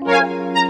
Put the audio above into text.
Música